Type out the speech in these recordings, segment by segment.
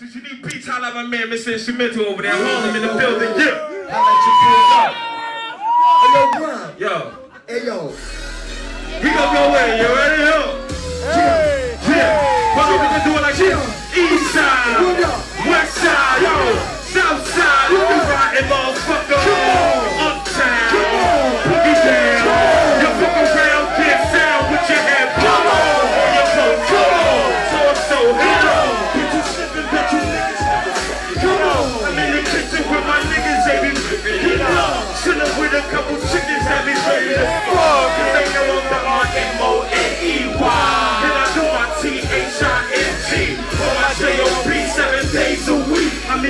You need beats, holla at my man, Mr. Instrumental over there. Harlem in the building. Yeah. Holla Hey, yo, Grind. at your Yo. Hey, yo. We gonna go in. You ready? Yo. Yeah. But we gonna do it like this. East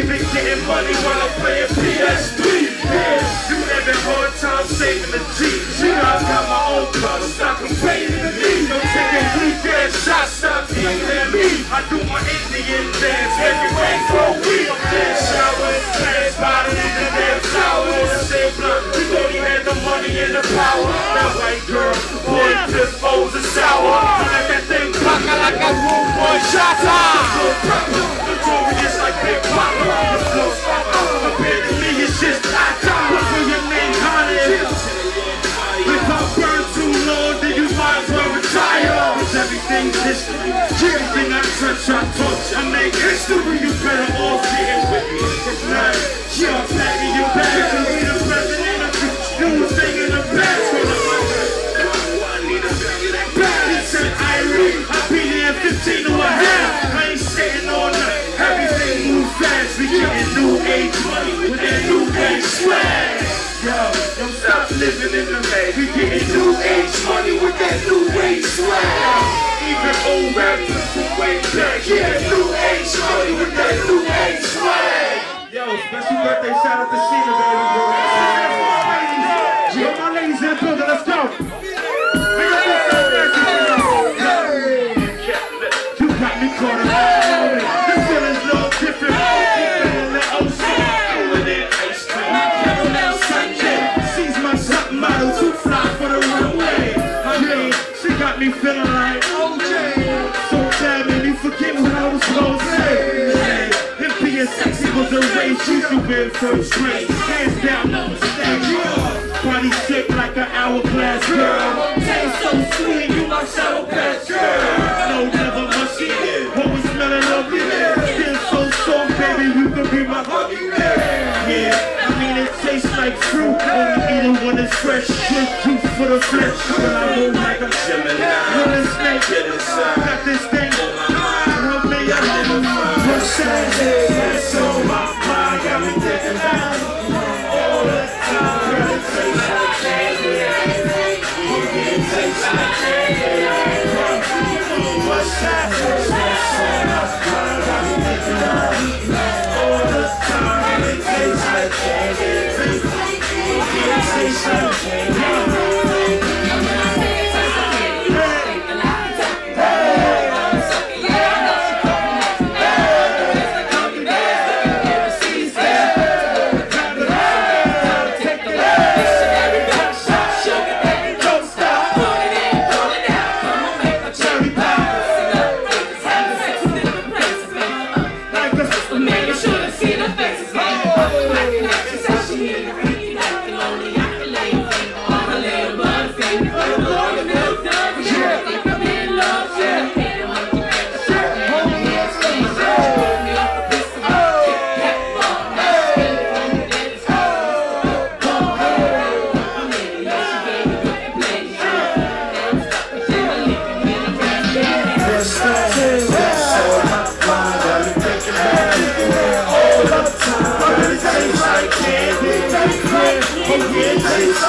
even getting money while I'm playing PS3. Yeah, you having hard time saving the G. You know I got my own club, stop complaining to me. Don't take a weak ass shot, stop aiming at me. I do my Indian dance, it rain for a week. Then shower, trash bottle in swag. Yo, don't stop living in the bag. We getting new age money with that new age swag. Even old rappers from way back getting new age money with that new age swag. Yo, special birthday shout out to Sheena, baby girl. Was a race, you should win first grade. Hands down, no mistake. Body shaped like an hourglass girl. Taste so sweet, you my sour patch girl. No never mushy, always smelling lovely. Skin so soft, baby, you could be my hubby. Yeah, I mean it tastes like fruit. Only eat it when it's fresh. Good juice for the flesh. When I move like a Gemini, snake. Got this thing. Help me, I find. What's that? What's that?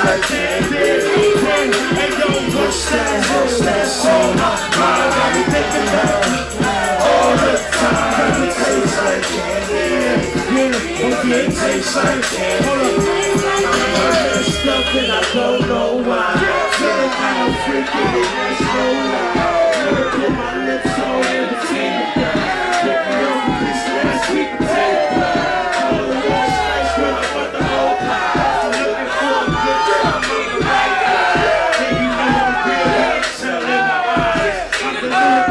Tastes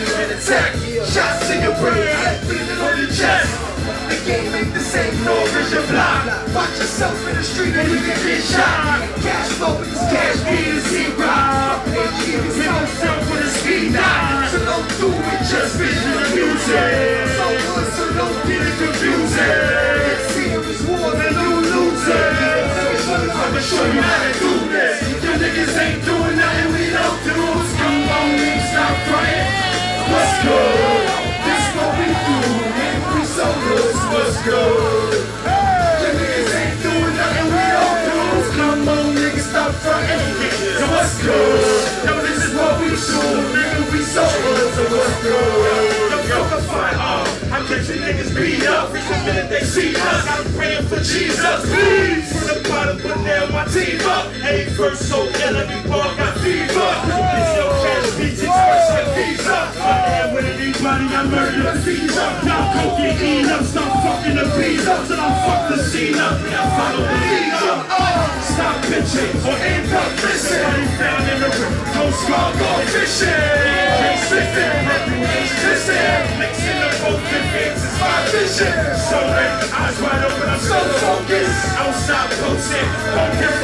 face in attack. Shots in your brain, feeling on your chest. The game ain't the same, no vision block. Watch yourself in the street and you can get shot. Cash flow with this cash is zero. AG is himself with a speed knot. So don't do it, just visual music. Minute they see us, I'm praying for Jesus. Please. From the bottom, but now my team up. Hey, first so ill, every ball got fever. It's your cash beats, express your visa. I am with anybody, I murder the coke and eat up, stop fucking the up. Till I fuck the scene up, now follow the leader. Stop bitching or end up missing. Somebody found in the river, go scar, go fishing. Can't sit there, vision. So red, eyes wide open, I'm so focused. Outside posting, don't